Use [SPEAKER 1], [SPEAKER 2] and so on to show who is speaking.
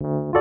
[SPEAKER 1] you